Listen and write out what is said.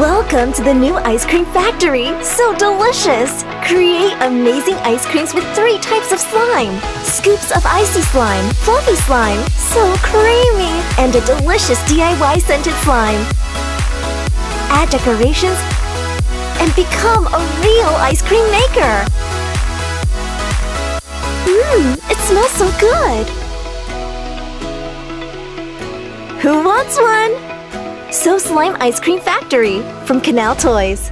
Welcome to the new ice cream factory. So delicious! Create amazing ice creams with three types of slime. Scoops of icy slime, fluffy slime, so creamy, and a delicious DIY scented slime. Add decorations and become a real ice cream maker. Mmm, it smells so good. Who wants one? So Slime Ice Cream Factory from Canal Toys.